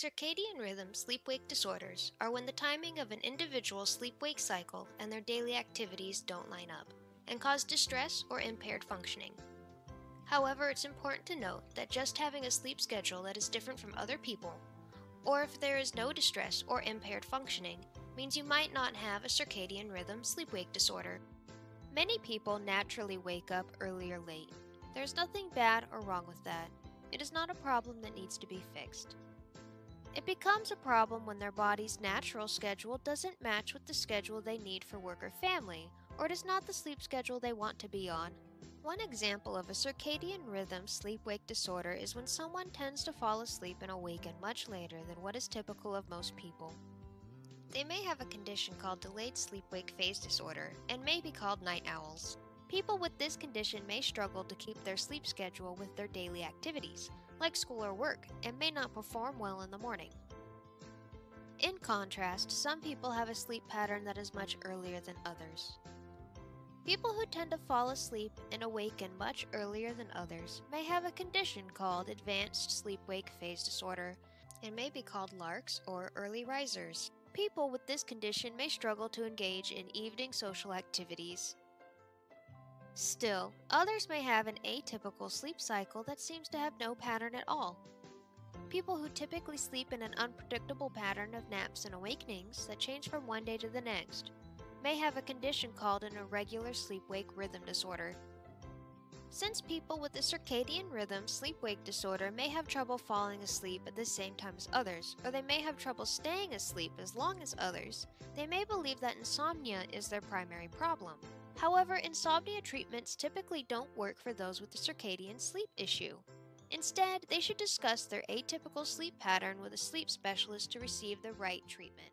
Circadian rhythm sleep wake disorders are when the timing of an individual's sleep wake cycle and their daily activities don't line up and cause distress or impaired functioning. However, it's important to note that just having a sleep schedule that is different from other people, or if there is no distress or impaired functioning, means you might not have a circadian rhythm sleep wake disorder. Many people naturally wake up early or late. There's nothing bad or wrong with that. It is not a problem that needs to be fixed. It becomes a problem when their body's natural schedule doesn't match with the schedule they need for work or family, or it is not the sleep schedule they want to be on. One example of a circadian rhythm sleep wake disorder is when someone tends to fall asleep and awaken much later than what is typical of most people. They may have a condition called delayed sleep wake phase disorder and may be called night owls. People with this condition may struggle to keep their sleep schedule with their daily activities, like school or work, and may not perform well in the morning. In contrast, some people have a sleep pattern that is much earlier than others. People who tend to fall asleep and awaken much earlier than others may have a condition called advanced sleep wake phase disorder and may be called larks or early risers. People with this condition may struggle to engage in evening social activities Still, others may have an atypical sleep cycle that seems to have no pattern at all. People who typically sleep in an unpredictable pattern of naps and awakenings that change from one day to the next may have a condition called an irregular sleep wake rhythm disorder. Since people with a circadian rhythm sleep wake disorder may have trouble falling asleep at the same time as others, or they may have trouble staying asleep as long as others, they may believe that insomnia is their primary problem. However, insomnia treatments typically don't work for those with a circadian sleep issue. Instead, they should discuss their atypical sleep pattern with a sleep specialist to receive the right treatment.